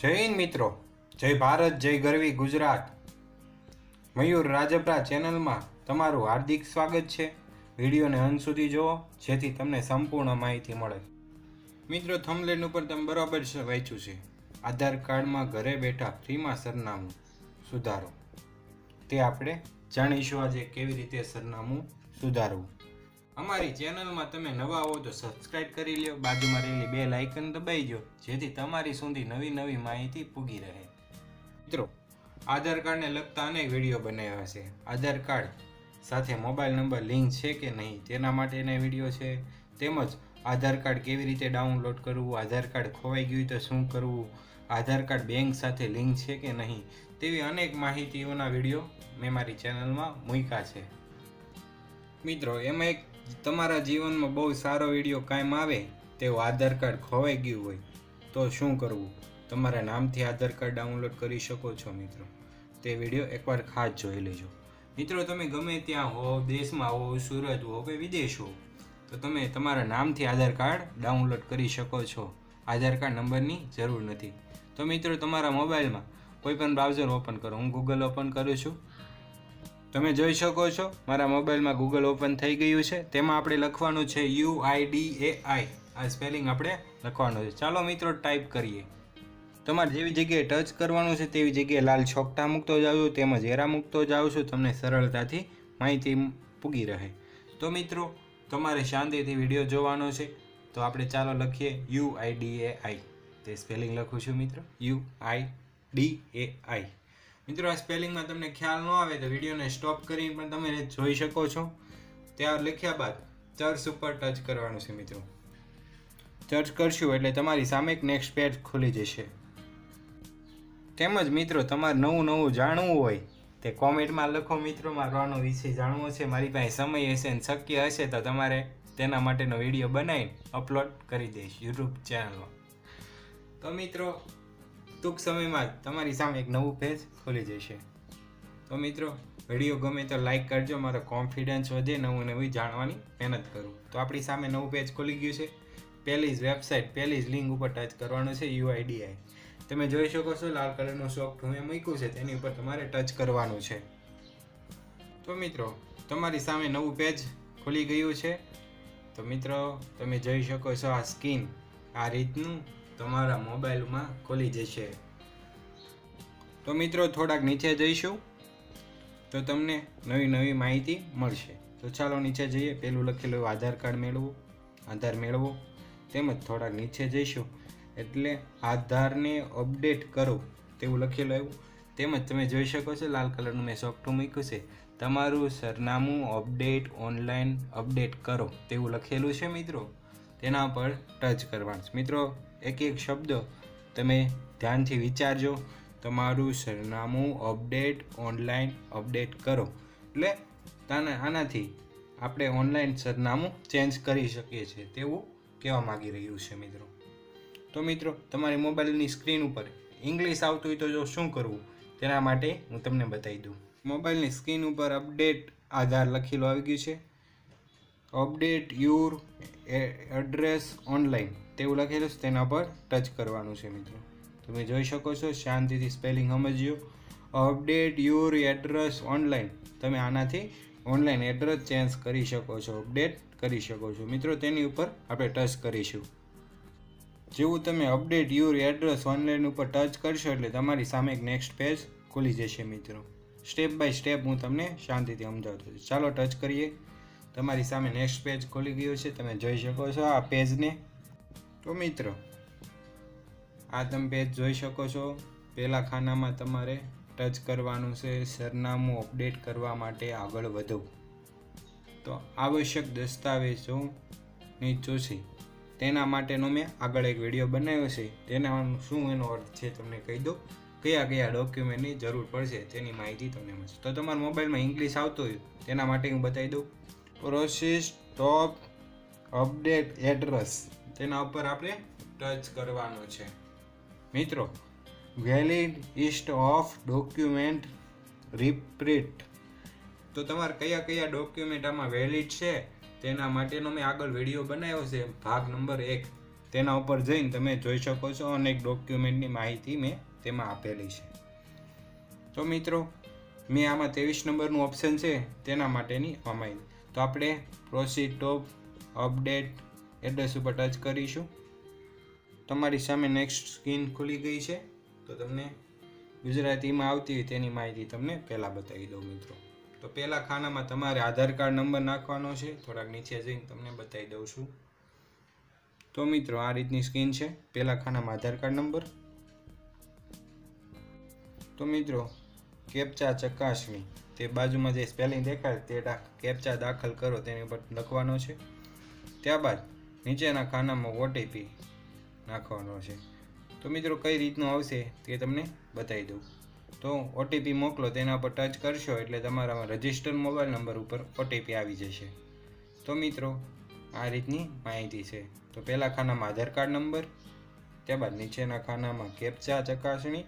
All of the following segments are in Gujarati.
જય હિન્દ મિત્રો. જય ભારત, જય ગરવી ગુજરાત. મયુર રાજપરા ચેનલમાં તમારું હાર્દિક સ્વાગત છે. વિડીયોને અંત સુધી જુઓ, જેથી તમને સંપૂર્ણ માહિતી મળે. મિત્રો થમલેન ઉપર તમે બરાબર વાંચ્યું છે. આધાર કાર્ડમાં ઘરે બેઠા ફ્રીમાં સરનામું સુધારો. તે આપણે જાણીશું આજે કેવી રીતે સરનામું સુધારવું. અમારી ચેનલમાં તમે નવા હો તો સબસ્ક્રાઇબ કરી લ્યો. બાજુમાં રહેલી બે લાઇકન દબાઈ દો જેથી તમારી સુધી નવી નવી માહિતી પૂગી રહે. મિત્રો, આધાર કાર્ડને લગતા અનેક વીડિયો બનાવ્યા છે. આધાર કાર્ડ સાથે મોબાઈલ નંબર, લિંક છે કે નહીં, તેના માટેના વીડિયો છે. તેમજ આધાર કાર્ડ કેવી રીતે ડાઉનલોડ કરવું, આધાર કાર્ડ ખોવાઈ ગયું તો શું કરવું, આધાર કાર્ડ બેંક સાથે લિંક છે કે નહીં, તેવી અનેક માહિતીઓના વીડિયો મેં મારી ચેનલમાં મૂક્યા છે. મિત્રો, એમાં એક તમારા જીવનમાં બહુ સારો વીડિયો કાયમ આવે તેવું આધાર કાર્ડ ખોવાઈ ગયું હોય તો શું કરવું? તમારા નામથી આધાર કાર્ડ ડાઉનલોડ કરી શકો છો મિત્રો. તે વીડિયો એકવાર ખાસ જોઈ લેજો. મિત્રો, તમે ગમે ત્યાં હો, દેશમાં હો, સુરત હો કે વિદેશ હો, તો તમે તમારા નામથી આધાર કાર્ડ ડાઉનલોડ કરી શકો છો. આધાર કાર્ડ નંબરની જરૂર નથી. તો મિત્રો, તમારા મોબાઈલમાં કોઈ પણ બ્રાઉઝર ઓપન કરો. હું ગૂગલ ઓપન કરું છું. તમે જોઈ શકો છો, મારા મોબાઈલમાં ગૂગલ ઓપન થઈ ગયું છે. તેમાં આપણે લખવાનું છે યુ આઈ ડી એ આઈ. આ સ્પેલિંગ આપણે લખવાનું છે. ચાલો મિત્રો ટાઈપ કરીએ. તમારે જેવી જગ્યાએ ટચ કરવાનું છે તેવી જગ્યાએ લાલ છોકટા મૂકતો જાઉં તેમજ એરા મૂકતો જાઉં છું, તમને સરળતાથી માહિતી પૂગી રહે. તો મિત્રો, તમારે શાંતિથી વીડિયો જોવાનો છે. તો આપણે ચાલો લખીએ યુ આઈ ડી એ આઈ. તે સ્પેલિંગ લખું છું મિત્રો. U I D A I. મિત્રો, આ સ્પેલિંગમાં તમને ખ્યાલ ન આવે તો વિડીયોને સ્ટોપ કરીને પણ તમે જોઈ શકો છો. ત્યાર લખ્યા બાદ ચર્ચ ઉપર ટચ કરવાનું છે, મિત્રો. ચર્ચ કરશું એટલે તમારી સામે એક નેક્સ્ટ પેજ ખુલી જશે. તેમજ, મિત્રો, તમારે નવું નવું જાણવું હોય તે કોમેન્ટમાં લખો, મિત્રો. મારવાનો વિષય જાણવો છે, મારી પાસે સમય હશે અને શક્ય હશે તો તમારે તેના માટેનો વીડિયો બનાવીને અપલોડ કરી દઈશ યુટ્યુબ ચેનલમાં. તો, મિત્રો ટૂંક સમયમાં તમારી સામે એક નવું પેજ ખુલી જશે. તો મિત્રો વીડિયો ગમે તો લાઈક કરજો, મારો કોન્ફિડન્સ વધે, નવું નવી જાણવાની મહેનત કરું. તો આપણી સામે નવું પેજ ખુલી ગયું છે. પહેલી જ વેબસાઇટ પહેલી જ લિંક ઉપર ટચ કરવાનું છે યુઆઈડીઆઈ તમે જોઈ શકો છો, લાલ કલરનું સોફ્ટ મેં મૂક્યું છે, તેની ઉપર તમારે ટચ કરવાનું છે. તો મિત્રો, તમારી સામે નવું પેજ ખુલી ગયું છે. તો મિત્રો, તમે જોઈ શકો છો આ સ્કીન આ રીતનું તમારા મોબાઈલમાં ખોલી જશે. તો મિત્રો, થોડાક નીચે જઈશું તો તમને નવી નવી માહિતી મળશે. તો ચાલો નીચે જઈએ. પેલું લખેલું આધાર કાર્ડ મેળવો, આધાર મેળવો. તેમજ થોડાક નીચે જઈશું. એટલે આધારને અપડેટ કરો તેવું લખેલું આવ્યું. તેમજ તમે જોઈ શકો છો, લાલ કલરનું મેં સોફ્ટું મૂક્યું છે. તમારું સરનામું અપડેટ, ઓનલાઈન અપડેટ કરો તેવું લખેલું છે મિત્રો. તેના પર ટચ કરવાનું મિત્રો એક એક શબ્દ તમે ધ્યાનથી વિચારજો. તમારું સરનામું અપડેટ, ઓનલાઈન અપડેટ કરો. એટલે આનાથી આપણે ઓનલાઈન સરનામું ચેન્જ કરી શકીએ છીએ તેવું કહેવા માગી રહ્યું છે મિત્રો. તો મિત્રો, તમારી મોબાઈલની સ્ક્રીન ઉપર ઇંગ્લિશ આવતું હોય તો જો શું કરવું? તેના માટે હું તમને બતાવી દઉં. મોબાઈલની સ્ક્રીન ઉપર અપડેટ આધાર લખેલું આવી ગયું છે. Update your address online. તેવું લખેલું છે, તેના પર ટચ કરવાનું છે મિત્રો. તમે જોઈ શકો છો, શાંતિથી સ્પેલિંગ સમજ્યો અપડેટ યુર એડ્રેસ ઓનલાઈન તમે આનાથી ઓનલાઈન એડ્રેસ ચેન્જ કરી શકો છો અપડેટ કરી શકો છો. મિત્રો, તેની ઉપર આપણે ટચ કરીશું. જેવું તમે અપડેટ યુર એડ્રેસ ઓનલાઈન ઉપર ટચ કરશો એટલે તમારી સામે એક નેક્સ્ટ પેજ ખુલી જશે મિત્રો. સ્ટેપ બાય સ્ટેપ હું તમને શાંતિથી સમજાવતો છું ચાલો ટચ કરીએ. તમારી સામે નેક્સ્ટ પેજ ખોલી ગયું છે, તમે જોઈ શકો છો આ પેજને તો મિત્રો, આ તમે પેજ જોઈ શકો છો. પહેલા ખાનામાં તમારે ટચ કરવાનું છે, સરનામું અપડેટ કરવા માટે આગળ વધો તો આવશ્યક દસ્તાવેજોની ચોસી તેના માટેનો મેં આગળ એક વીડિયો બનાવ્યો છે. તેના શું એનો અર્થ છે તમને કહી દો કયા કયા ડોક્યુમેન્ટની જરૂર પડશે તેની માહિતી તમને મળશે. તો તમારા મોબાઈલમાં ઇંગ્લિશ આવતો હોય, તેના માટે હું બતાવી દઉં. પ્રોસેસ ટોપ અપડેટ એડ્રેસ તેના ઉપર આપણે ટચ કરવાનો છે. મિત્રો valid list of document reprint તો તમારે કયા કયા ડોક્યુમેન્ટ આમાં વેલિડ છે, તેના માટેનો મેં આગળ વીડિયો બનાવ્યો છે, ભાગ નંબર એક. તેના ઉપર જઈને તમે જોઈ શકો છો અને એક ડોક્યુમેન્ટની માહિતી મેં તેમાં આપેલી છે. તો મિત્રો, મેં આમાં ત્રેવીસ નંબરનું ઓપ્શન છે, તેના માટેની અમાઈ તો આપણે પ્રોસીડ ટોપ અપડેટ એડ્રેસ ઉપર ટચ કરીશું. તમારી સામે નેક્સ્ટ સ્ક્રીન ખુલી ગઈ છે. તો તમને ગુજરાતીમાં આવતી હોય તેની માહિતી તમને પહેલાં બતાવી દઉં મિત્રો. તો પહેલા ખાનામાં તમારે આધાર કાર્ડ નંબર નાખવાનો છે. થોડાક નીચે જઈને તમને બતાવી દઉં છું. તો મિત્રો, આ રીતની સ્કીન છે. પહેલા ખાનામાં આધાર કાર્ડ નંબર. તો મિત્રો, કેપ્ચા ચકાસણી. તે બાજુમાં જે સ્પેલિંગ દેખાય તે કેપ્ચા દાખલ કરો, તેની પર લખવાનો છે. ત્યારબાદ નીચેના ખાનામાં ઓટીપી નાખવાનો છે. તો મિત્રો કઈ રીતનું આવશે તે તમને બતાવી દઉં. તો ઓટીપી મોકલો, તેના પર ટચ કરશો એટલે તમારા રજિસ્ટર મોબાઈલ નંબર ઉપર ઓટીપી આવી જશે. તો મિત્રો, આ રીતની માહિતી છે. તો પહેલા ખાનામાં આધાર કાર્ડ નંબર ત્યારબાદ નીચેના ખાનામાં કેપ્ચા ચકાસણી,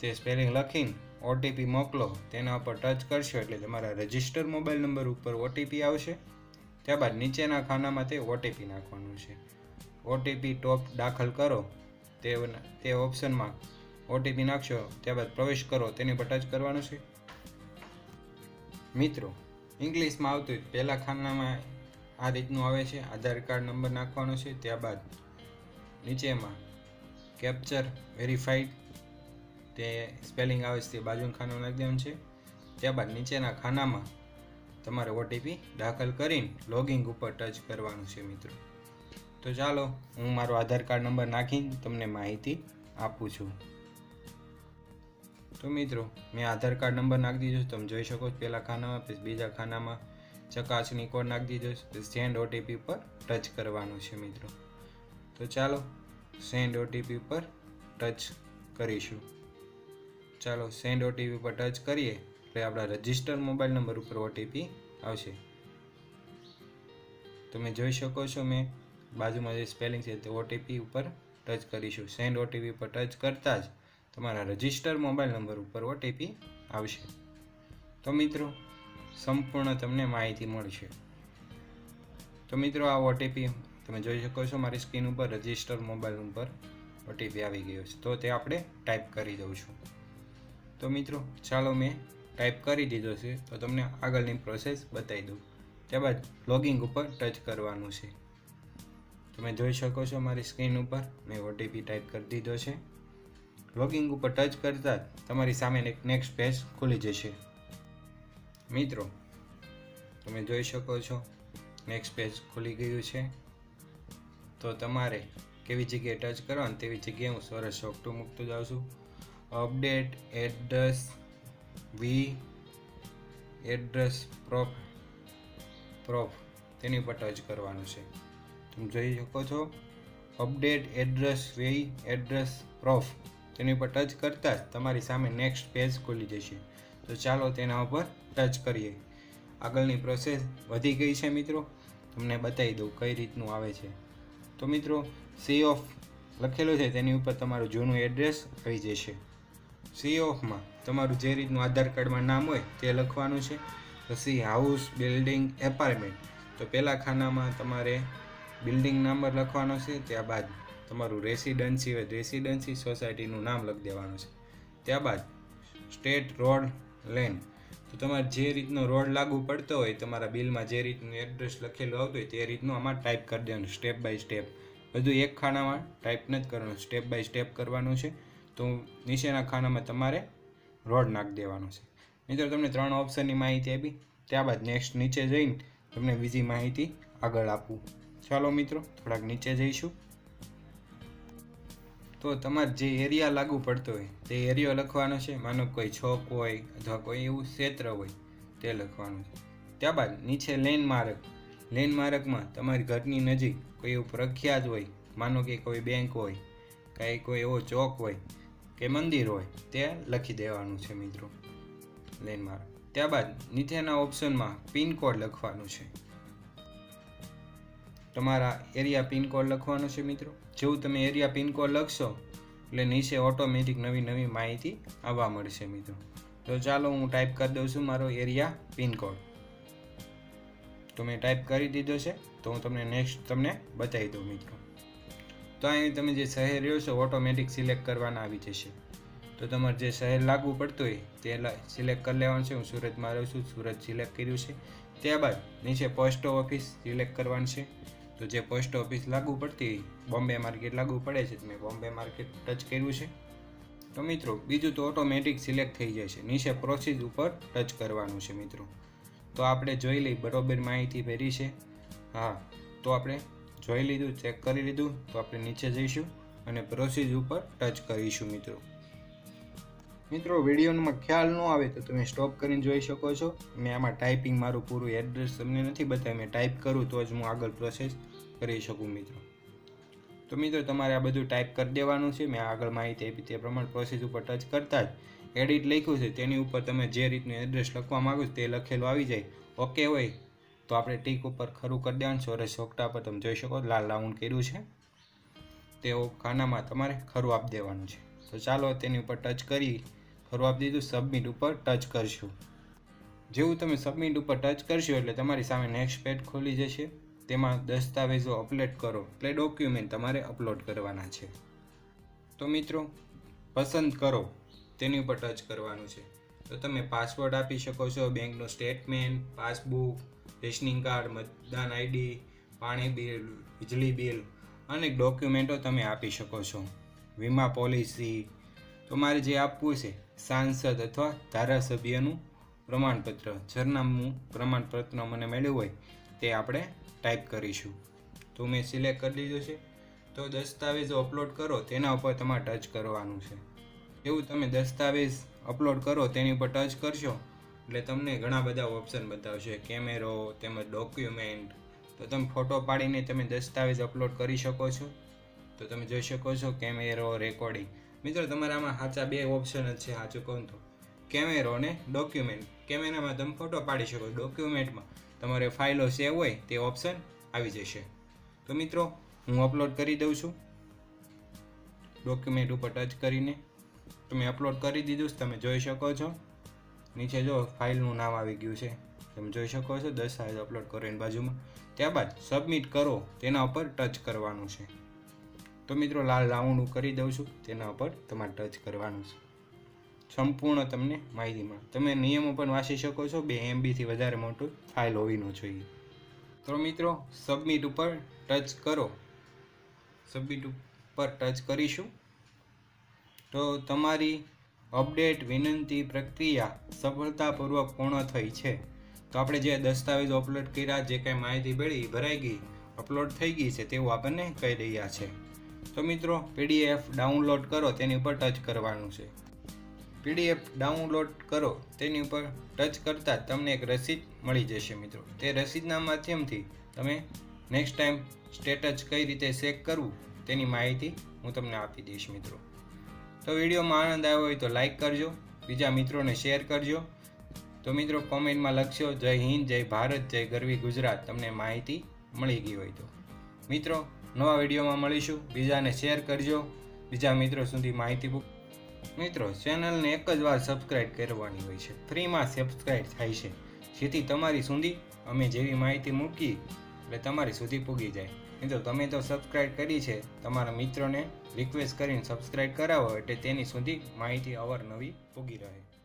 તે સ્પેલિંગ લખીને ઓટીપી મોકલો, તેના ઉપર ટચ કરશો એટલે તમારા રજિસ્ટર મોબાઈલ નંબર ઉપર ઓટીપી આવશે. ત્યારબાદ નીચેના ખાનામાં તે ઓટીપી નાખવાનું છે. ઓટીપી ટોપ દાખલ કરો, તે તે ઓપ્શનમાં ઓટીપી નાખશો ત્યારબાદ પ્રવેશ કરો, તેની પર ટચ કરવાનું છે. મિત્રો, ઇંગ્લિશમાં આવતું પહેલા ખાનામાં આ રીતનું આવે છે, આધાર કાર્ડ નંબર નાખવાનો છે ત્યારબાદ નીચેમાં કેપ્ચર વેરીફાઈડ, તે સ્પેલિંગ આવે છે, તે બાજુનું ખાનું નાખી દેવાનું છે. ત્યારબાદ નીચેના ખાનામાં તમારે ઓટીપી દાખલ કરીને લોગિંગ ઉપર ટચ કરવાનું છે મિત્રો. તો ચાલો, હું મારો આધાર કાર્ડ નંબર નાખીને તમને માહિતી આપું છું. તો મિત્રો, મેં આધાર કાર્ડ નંબર નાખી દીધો તમે જોઈ શકો છો પહેલા ખાનામાં, પછી બીજા ખાનામાં. ચકાસણી કોડ નાખી દીધો છે. સેન્ડ ઓટીપી પર ટચ કરવાનું છે મિત્રો. તો ચાલો સેન્ડ ઓટીપી પર ટચ કરીશું. ચાલો સેન્ડ ઓટીપી પર ટચ કરીએ. આપણા રજિસ્ટર મોબાઈલ નંબર ઉપર ઓટીપી આવશે. તમે જોઈ શકો છો મેં બાજુમાં જે સ્પેલિંગ છે તે ઓટીપી ઉપર ટચ કરીશું. સેન્ડ ઓટીપી પર ટચ કરતાં જ તમારા રજિસ્ટર મોબાઈલ નંબર ઉપર ઓટીપી આવશે. તો મિત્રો, સંપૂર્ણ તમને માહિતી મળશે. તો મિત્રો, આ ઓટીપી તમે જોઈ શકો છો મારી સ્ક્રીન ઉપર રજિસ્ટર મોબાઈલ ઉપર ઓટીપી આવી ગયો છે. તો તે આપણે ટાઈપ કરી દઉં છું. તો મિત્રો, ચાલો મેં ટાઈપ કરી દીધો છે, તો તમને આગળની પ્રોસેસ બતાવી દઉં. ત્યારબાદ લોગિંગ ઉપર ટચ કરવાનું છે. તમે જોઈ શકો છો મારી સ્ક્રીન ઉપર, મેં ઓટીપી ટાઈપ કરી દીધો છે. લોગિંગ ઉપર ટચ કરતાં તમારી સામે એક નેક્સ્ટ પેજ ખુલી જશે. મિત્રો, તમે જોઈ શકો છો નેક્સ્ટ પેજ ખુલી ગયું છે. તો તમારે કેવી જગ્યાએ ટચ કરવાનું, તેવી જગ્યાએ હું સરસ સોફ્ટું મૂકતો જાઉં છું. Update address via address proof proof તેની પર ટચ કરવાનું છે. તમે જોઈ શકો છો, update address via address proof તેની પર ટચ કરતાં જ તમારી સામે નેક્સ્ટ પેજ ખુલી જશે. તો ચાલો તેના ઉપર ટચ કરીએ. આગળની પ્રોસેસ વધી ગઈ છે મિત્રો. તમને બતાવી દઉં કઈ રીતનું આવે છે. તો મિત્રો સી ઓફ લખેલું છે, તેની ઉપર તમારું જૂનું એડ્રેસ આવી જશે. સી ઓફમાં તમારું જે રીતનું આધાર કાર્ડમાં નામ હોય તે લખવાનું છે. પછી હાઉસ બિલ્ડિંગ એપાર્ટમેન્ટ. તો પહેલાં ખાનામાં તમારે બિલ્ડિંગ નંબર લખવાનો છે, ત્યારબાદ તમારું રેસિડન્સી હોય, રેસિડન્સી સોસાયટીનું નામ લખી દેવાનું છે. ત્યારબાદ સ્ટેટ રોડ લેન. તો તમારે જે રીતનો રોડ લાગુ પડતો હોય, તમારા બિલમાં જે રીતનું એડ્રેસ લખેલું આવતું હોય, તે રીતનું આમાં ટાઈપ કરી દેવાનું, સ્ટેપ બાય સ્ટેપ. બધું એક ખાનામાં ટાઈપ નથી કરવાનું, સ્ટેપ બાય સ્ટેપ કરવાનું છે. તો નીચેના ખાનામાં તમારે રોડ નાખી દેવાનો છે. મિત્રો, તમને ત્રણ ઓપ્શનની માહિતી આપી. ત્યારબાદ નેક્સ્ટ નીચે જઈને તમને બીજી માહિતી આગળ આપું. ચાલો મિત્રો, થોડાક નીચે જઈશું. તો તમારે જે એરિયા લાગુ પડતો હોય, તે એરિયો લખવાનો છે. માનો કોઈ છોક હોય અથવા કોઈ એવું ક્ષેત્ર હોય, તે લખવાનું છે. ત્યારબાદ નીચે લેન્ડમાર્ક લેન્ડમાર્કમાં લેન્ડ માર્કમાં તમારી ઘરની નજીક કોઈ એવું પ્રખ્યાત હોય, માનો કે કોઈ બેંક હોય, કાંઈ કોઈ એવો ચોક હોય કે મંદિર હોય તે લખી દેવાનું છે મિત્રો. લેન્ડમાર્ક ત્યારબાદ નીચેના ઓપ્શનમાં પિનકોડ લખવાનું છે. તમારા એરિયા પિનકોડ લખવાનો છે મિત્રો. જેવું તમે એરિયા પિનકોડ લખશો, એટલે નીચે ઓટોમેટિક નવી નવી માહિતી આવવા મળશે મિત્રો. તો ચાલો હું ટાઈપ કરી દઉં છું મારો એરિયા પિનકોડ તો મેં ટાઈપ કરી દીધો છે, તો હું તમને નેક્સ્ટ તમને બતાવી દઉં મિત્રો. તો અહીં તમે જે શહેર રહ્યો છો ઓટોમેટિક સિલેક્ટ કરવાના આવી જશે. તો તમારે જે શહેર લાગુ પડતું હોય, તે સિલેક્ટ કરી લેવાનું છે. હું સુરતમાં રહું છું, સુરત સિલેક્ટ કર્યું છે. ત્યારબાદ નીચે પોસ્ટ ઓફિસ સિલેક્ટ કરવાનું છે. તો જે પોસ્ટ ઓફિસ લાગુ પડતી બોમ્બે માર્કેટ લાગુ પડે છે. મેં બોમ્બે માર્કેટ ટચ કર્યું છે. તો મિત્રો, બીજું તો ઓટોમેટિક સિલેક્ટ થઈ જાય છે. નીચે પ્રોસેસ ઉપર ટચ કરવાનું છે મિત્રો. તો આપણે જોઈ લઈ બરોબર માહિતી ભરી છે. હા, તો આપણે જોઈ લીધું ચેક કરી લીધું, તો આપણે નીચે જઈશું અને પ્રોસીજ ઉપર ટચ કરીશું મિત્રો. મિત્રો, વિડીયોમાં ખ્યાલ ન આવે તો તમે સ્ટોપ કરીને જોઈ શકો છો. મેં આમાં ટાઈપિંગ મારું પૂરું એડ્રેસ તમને નથી બતાવ્યું, મેં ટાઈપ કરું તો જ હું આગળ પ્રોસેસ કરી શકું મિત્રો. તો મિત્રો, તમારે આ બધું ટાઈપ કરી દેવાનું છે. મેં આગળ માહિતી આપી તે પ્રમાણે પ્રોસેસ ઉપર ટચ કરતા જ એડિટ લખ્યું છે. તેની ઉપર તમે જે રીતનું એડ્રેસ લખવા માગો છો તે લખેલું આવી જાય. ઓકે હોય. તો આપણે ટીક ઉપર ખરું કરી દેવાનું. ચોરસ ચોકટા પર તમે જોઈ શકો, લાલ રાઉન્ડ કર્યું છે. તેઓ ખાનામાં તમારે ખરું આપી દેવાનું છે. તો ચાલો તેની ઉપર ટચ કરી, ખરું આપી દીધું, સબમિટ ઉપર ટચ કરશું. જેવું તમે સબમિટ ઉપર ટચ કરશો એટલે તમારી સામે નેક્સ્ટ પેજ ખોલી જશે. તેમાં દસ્તાવેજો અપલોડ કરો. એટલે ડોક્યુમેન્ટ તમારે અપલોડ કરવાના છે. તો મિત્રો, પસંદ કરો. તેની ઉપર ટચ કરવાનું છે. તો તમે પાસવર્ડ આપી શકો છો, બેંકનું સ્ટેટમેન્ટ, પાસબુક રેશનિંગ કાર્ડ, મતદાન આઈડી, પાણી બિલ, વીજળી બિલ અનેક ડોક્યુમેન્ટો તમે આપી શકો છો. વીમા પોલિસી. તમારે જે આપવું છે સાંસદ અથવા ધારાસભ્યનું પ્રમાણપત્ર, સરનામું પ્રમાણપત્ર મને મળ્યું હોય, તે આપણે ટાઈપ કરીશું. તો મેં સિલેક્ટ કરી લીધું છે. તો દસ્તાવેજો અપલોડ કરો, તેના ઉપર તમારે ટચ કરવાનું છે. એવું તમે દસ્તાવેજ અપલોડ કરો, તેની ઉપર ટચ કરશો એટલે તમને ઘણા બધા ઓપ્શન બતાવશે. કેમેરો, તેમજ ડોક્યુમેન્ટ તો તમે ફોટો પાડીને તમે દસ્તાવેજ અપલોડ કરી શકો છો. તો તમે જોઈ શકો છો કેમેરો રેકોર્ડિંગ મિત્રો, તમારામાં સાચા બે ઓપ્શન જ છે, સાચું કહું તો. કેમેરો અને ડોક્યુમેન્ટ કેમેરામાં તમે ફોટો પાડી શકો. ડોક્યુમેન્ટમાં તમારે ફાઇલો સેવ હોય તે ઓપ્શન આવી જશે. તો મિત્રો, હું અપલોડ કરી દઉં છું. ડોક્યુમેન્ટ ઉપર ટચ કરીને. તમે અપલોડ કરી દીધું તમે જોઈ શકો છો. નીચે જો ફાઇલનું નામ આવી ગયું છે, તમે જોઈ શકો છો, દસ સાઇઝ અપલોડ કરો એની બાજુમાં. ત્યારબાદ સબમિટ કરો, તેના ઉપર ટચ કરવાનું છે. તો મિત્રો લાલ રાઉન્ડ કરી દઉં છું, તેના ઉપર તમારે ટચ કરવાનું છે. સંપૂર્ણ તમને માહિતી મળે તમે નિયમો પણ વાંચી શકો છો, બે એમબીથી વધારે મોટું ફાઇલ હોવી ન જોઈએ. તો મિત્રો સબમિટ ઉપર ટચ કરો. સબમિટ ઉપર ટચ કરીશું. તો તમારી અપડેટ, વિનંતી, પ્રક્રિયા સફળતાપૂર્વક પૂર્ણ થઈ છે. તો આપણે જે દસ્તાવેજો અપલોડ કર્યા, જે કાંઈ માહિતી મળી ભરાઈ ગઈ, અપલોડ થઈ ગઈ છે તેવું આપણને કહી રહ્યા છે. તો મિત્રો, પીડીએફ ડાઉનલોડ કરો, તેની ઉપર ટચ કરવાનું છે. પીડીએફ ડાઉનલોડ કરો, તેની ઉપર ટચ કરતાં તમને એક રસીદ મળી જશે મિત્રો. તે રસીદના માધ્યમથી તમે નેક્સ્ટ ટાઈમ સ્ટેટસ કઈ રીતે ચેક કરવું, તેની માહિતી હું તમને આપી દઈશ મિત્રો. તો વિડીયોમાં આનંદ આવ્યો હોય તો લાઇક કરજો, બીજા મિત્રોને શેર કરજો. તો મિત્રો કોમેન્ટમાં લખશો જય હિન્દ, જય ભારત, જય ગરવી ગુજરાત, તમને માહિતી મળી ગઈ હોય તો. મિત્રો, નવા વિડીયોમાં મળીશું, બીજાને શેર કરજો, બીજા મિત્રો સુધી માહિતી મિત્રો ચેનલને એક જ વાર સબસ્ક્રાઇબ કરવાની હોય છે. ફ્રીમાં સબસ્ક્રાઇબ થાય છે. જેથી તમારી સુધી અમે જેવી માહિતી મૂકી, એટલે તમારી સુધી પૂગી જાય. મિત્રો, તમે તો સબસ્ક્રાઇબ કરી છે. તમારા મિત્રોને રિક્વેસ્ટ કરીને સબસ્ક્રાઇબ કરાવો એટલે તેની સુધી માહિતી અવારનવી પૂગી રહે.